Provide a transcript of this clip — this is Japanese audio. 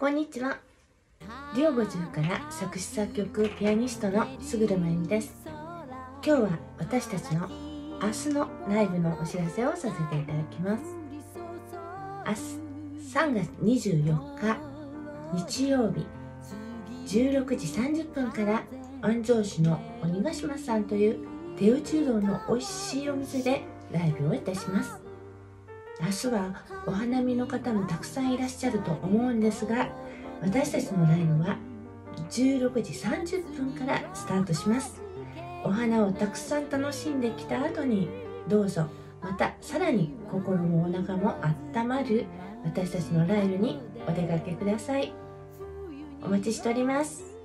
こんにちは。両五十から作詞作曲ピアニストのすぐるまゆみです。今日は私たちの明日のライブのお知らせをさせていただきます。明日3月24日日曜日16時30分から安城市の鬼ヶ島さんという手打ちうどんの美味しいお店でライブをいたします。明日はお花見の方もたくさんいらっしゃると思うんですが私たちのライブは16時30分からスタートします。お花をたくさん楽しんできた後にどうぞまたさらに心もお腹も温まる私たちのライブにお出かけください。お待ちしております。